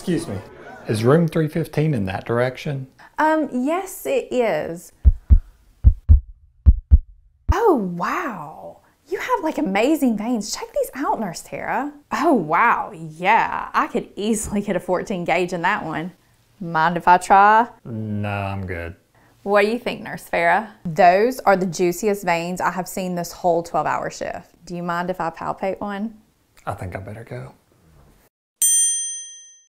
Excuse me. Is room 315 in that direction? Um, yes, it is. Oh, wow. You have like amazing veins. Check these out, Nurse Tara. Oh, wow. Yeah, I could easily get a 14 gauge in that one. Mind if I try? No, I'm good. What do you think, Nurse Farah? Those are the juiciest veins I have seen this whole 12 hour shift. Do you mind if I palpate one? I think I better go.